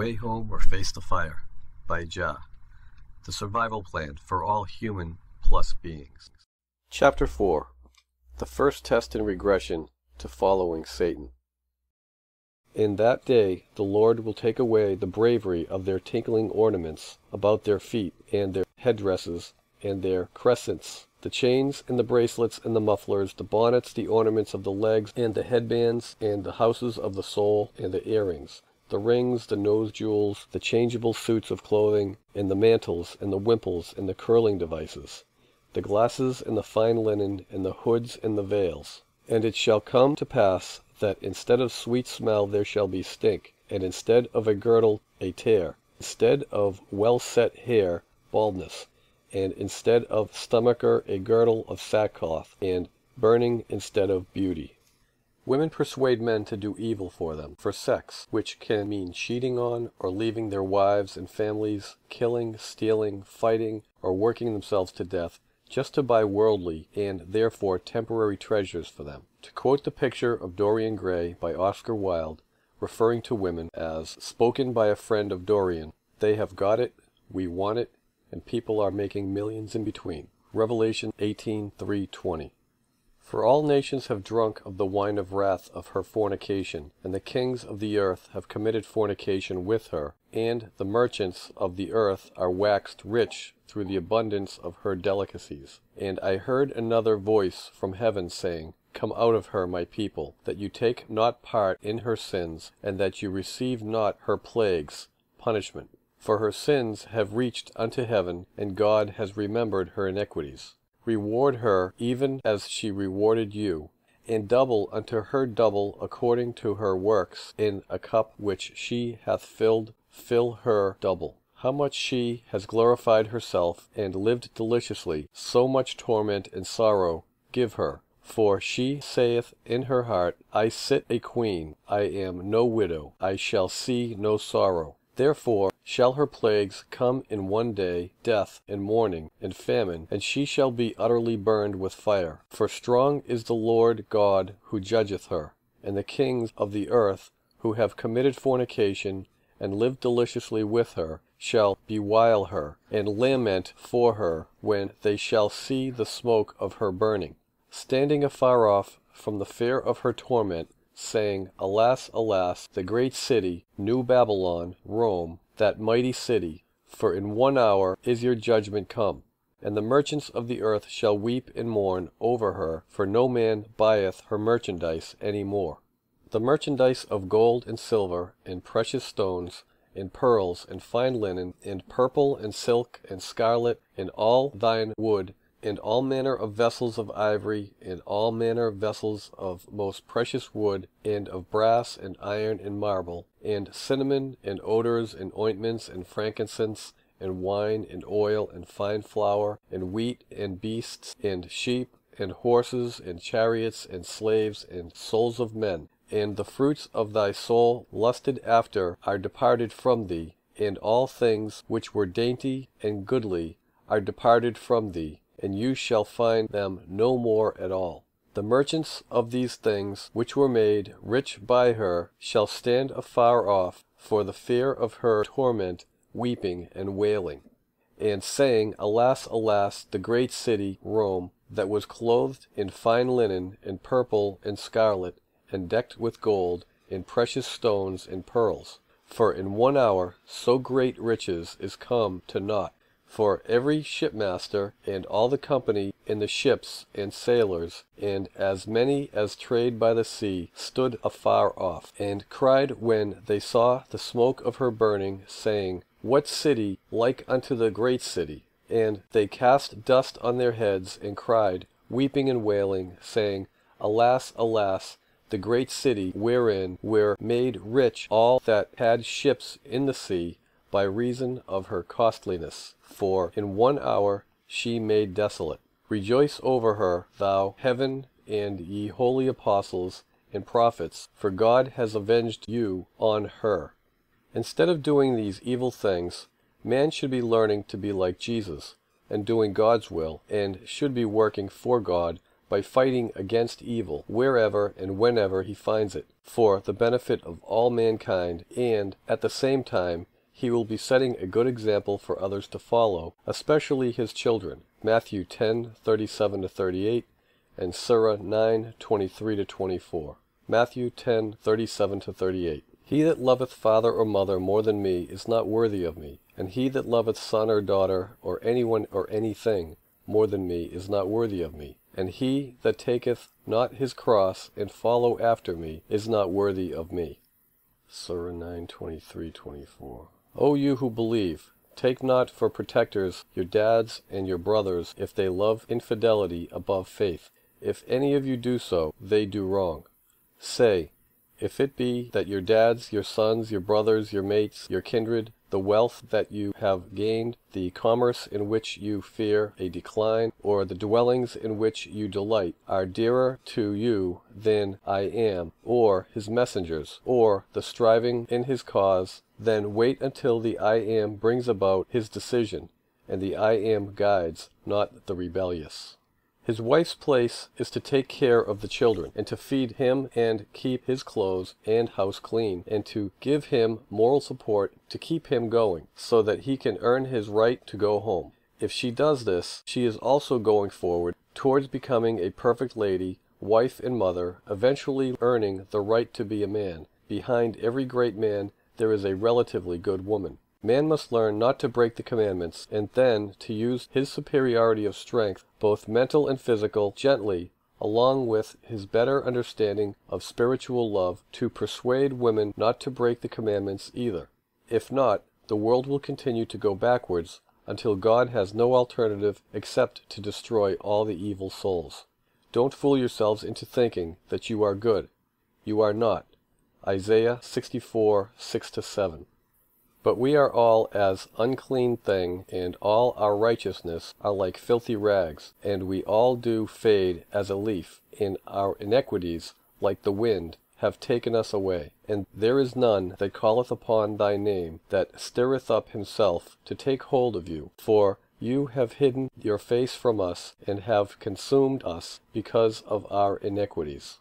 way home or face the fire by Jah. The survival plan for all human plus beings. Chapter 4 The first test in regression to following Satan. In that day the Lord will take away the bravery of their tinkling ornaments about their feet, and their headdresses, and their crescents, the chains, and the bracelets, and the mufflers, the bonnets, the ornaments of the legs, and the headbands, and the houses of the soul, and the earrings, the rings, the nose jewels, the changeable suits of clothing, and the mantles, and the wimples, and the curling devices, the glasses, and the fine linen, and the hoods, and the veils. And it shall come to pass that instead of sweet smell there shall be stink, and instead of a girdle a tear, instead of well set hair baldness, and instead of stomacher a girdle of sackcloth, and burning instead of beauty. Women persuade men to do evil for them, for sex, which can mean cheating on or leaving their wives and families, killing, stealing, fighting, or working themselves to death, just to buy worldly and therefore temporary treasures for them. To quote the picture of Dorian Gray by Oscar Wilde, referring to women as spoken by a friend of Dorian, they have got it, we want it, and people are making millions in between. Revelation 18:3-20. For all nations have drunk of the wine of wrath of her fornication, and the kings of the earth have committed fornication with her, and the merchants of the earth are waxed rich through the abundance of her delicacies. And I heard another voice from heaven saying, Come out of her, my people, that you take not part in her sins, and that you receive not her plagues, punishment. For her sins have reached unto heaven, and God has remembered her iniquities. Reward her even as she rewarded you, and double unto her double according to her works in a cup which she hath filled, fill her double. How much she has glorified herself and lived deliciously, so much torment and sorrow give her. For she saith in her heart, I sit a queen, I am no widow, I shall see no sorrow. Therefore shall her plagues come in one day, death, and mourning, and famine, and she shall be utterly burned with fire. For strong is the Lord God who judgeth her, and the kings of the earth, who have committed fornication, and lived deliciously with her, shall beguile her, and lament for her, when they shall see the smoke of her burning, standing afar off from the fear of her torment, saying, Alas, alas, the great city, New Babylon, Rome, that mighty city, for in one hour is your judgment come. And the merchants of the earth shall weep and mourn over her, for no man buyeth her merchandise any more. The merchandise of gold and silver, and precious stones, and pearls, and fine linen, and purple, and silk, and scarlet, and all thyine wood, and all manner of vessels of ivory, and all manner of vessels of most precious wood, and of brass, and iron, and marble, and cinnamon, and odours, and ointments, and frankincense, and wine, and oil, and fine flour, and wheat, and beasts, and sheep, and horses, and chariots, and slaves, and souls of men. And the fruits of thy soul lusted after are departed from thee, and all things which were dainty and goodly are departed from thee and you shall find them no more at all. The merchants of these things, which were made rich by her, shall stand afar off for the fear of her torment, weeping and wailing, and saying, Alas, alas, the great city, Rome, that was clothed in fine linen, and purple, and scarlet, and decked with gold, and precious stones, and pearls. For in one hour so great riches is come to naught. For every shipmaster, and all the company in the ships, and sailors, and as many as trade by the sea, stood afar off, and cried when they saw the smoke of her burning, saying, What city like unto the great city? And they cast dust on their heads, and cried, weeping and wailing, saying, Alas, alas, the great city wherein were made rich all that had ships in the sea, by reason of her costliness for in one hour she made desolate. Rejoice over her, thou heaven, and ye holy apostles and prophets, for God has avenged you on her. Instead of doing these evil things, man should be learning to be like Jesus, and doing God's will, and should be working for God by fighting against evil wherever and whenever he finds it, for the benefit of all mankind, and, at the same time, he will be setting a good example for others to follow, especially his children. Matthew 10:37 38 and Surah 9:23 24. Matthew 10:37 38. He that loveth father or mother more than me is not worthy of me, and he that loveth son or daughter, or anyone or anything, more than me is not worthy of me, and he that taketh not his cross and follow after me is not worthy of me. Surah 9:23, 24. O you who believe, take not for protectors your dads and your brothers if they love infidelity above faith. If any of you do so, they do wrong. Say, if it be that your dads, your sons, your brothers, your mates, your kindred, the wealth that you have gained, the commerce in which you fear a decline, or the dwellings in which you delight, are dearer to you than I am, or his messengers, or the striving in his cause, then wait until the I am brings about his decision, and the I am guides, not the rebellious. His wife's place is to take care of the children, and to feed him and keep his clothes and house clean, and to give him moral support to keep him going, so that he can earn his right to go home. If she does this, she is also going forward towards becoming a perfect lady, wife and mother, eventually earning the right to be a man. Behind every great man there is a relatively good woman. Man must learn not to break the commandments, and then to use his superiority of strength, both mental and physical, gently, along with his better understanding of spiritual love, to persuade women not to break the commandments either. If not, the world will continue to go backwards until God has no alternative except to destroy all the evil souls. Don't fool yourselves into thinking that you are good. You are not. Isaiah 64, 6 7. But we are all as unclean thing, and all our righteousness are like filthy rags, and we all do fade as a leaf, and our iniquities, like the wind, have taken us away. And there is none that calleth upon thy name, that stirreth up himself to take hold of you. For you have hidden your face from us, and have consumed us because of our iniquities.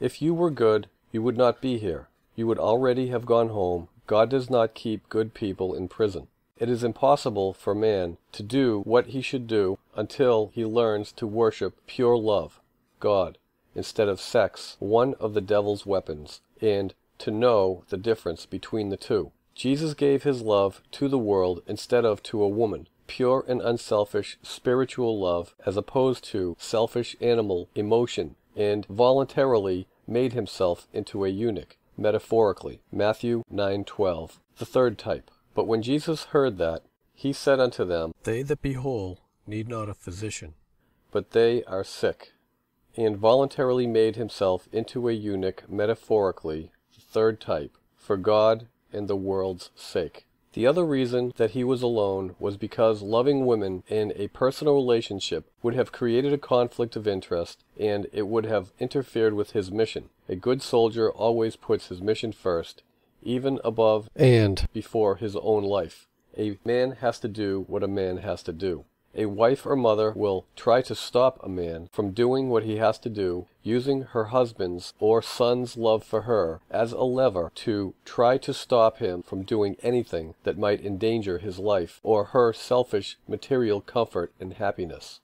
If you were good, you would not be here. You would already have gone home God does not keep good people in prison. It is impossible for man to do what he should do until he learns to worship pure love, God, instead of sex, one of the devil's weapons, and to know the difference between the two. Jesus gave his love to the world instead of to a woman, pure and unselfish spiritual love as opposed to selfish animal emotion, and voluntarily made himself into a eunuch metaphorically. Matthew 9:12. The third type. But when Jesus heard that, he said unto them, They that be whole need not a physician, but they are sick. And voluntarily made himself into a eunuch metaphorically, the third type, for God and the world's sake. The other reason that he was alone was because loving women in a personal relationship would have created a conflict of interest and it would have interfered with his mission. A good soldier always puts his mission first, even above and before his own life. A man has to do what a man has to do. A wife or mother will try to stop a man from doing what he has to do, using her husband's or son's love for her as a lever to try to stop him from doing anything that might endanger his life or her selfish material comfort and happiness.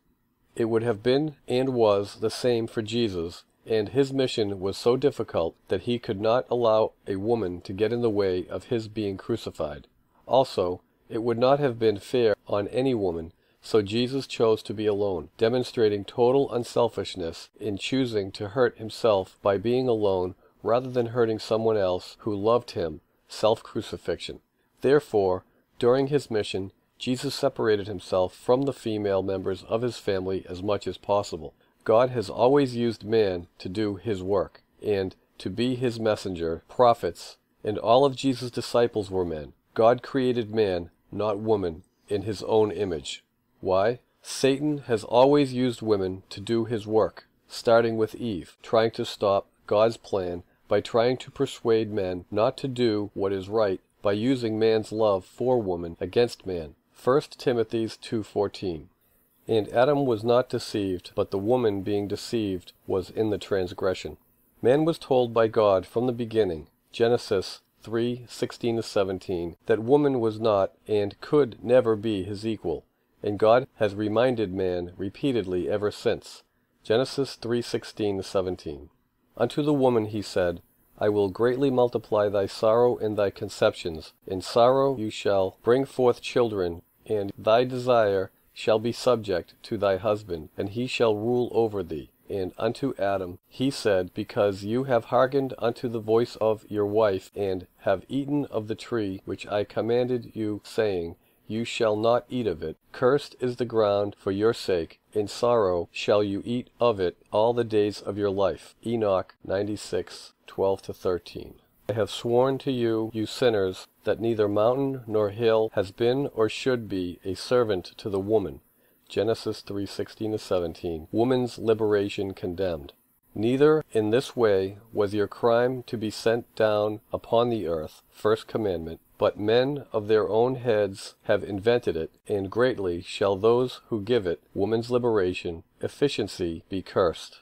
It would have been and was the same for Jesus, and his mission was so difficult that he could not allow a woman to get in the way of his being crucified. Also, it would not have been fair on any woman so Jesus chose to be alone, demonstrating total unselfishness in choosing to hurt himself by being alone rather than hurting someone else who loved him, self-crucifixion. Therefore, during his mission, Jesus separated himself from the female members of his family as much as possible. God has always used man to do his work, and to be his messenger, prophets, and all of Jesus' disciples were men. God created man, not woman, in his own image. Why? Satan has always used women to do his work, starting with Eve, trying to stop God's plan by trying to persuade men not to do what is right by using man's love for woman against man. 1 Timothy 2:14. And Adam was not deceived, but the woman being deceived was in the transgression. Man was told by God from the beginning, Genesis 3:16 17, that woman was not and could never be his equal, and God has reminded man repeatedly ever since. Genesis 3:16 17. Unto the woman he said, I will greatly multiply thy sorrow and thy conceptions. In sorrow you shall bring forth children, and thy desire shall be subject to thy husband, and he shall rule over thee. And unto Adam he said, Because you have hearkened unto the voice of your wife, and have eaten of the tree which I commanded you, saying, You shall not eat of it. Cursed is the ground for your sake. In sorrow shall you eat of it all the days of your life. Enoch 96, 12 13. I have sworn to you, you sinners, that neither mountain nor hill has been or should be a servant to the woman. Genesis 3:16 17. Woman's liberation condemned. Neither in this way was your crime to be sent down upon the earth. First commandment. But men of their own heads have invented it, and greatly shall those who give it, woman's liberation, efficiency be cursed.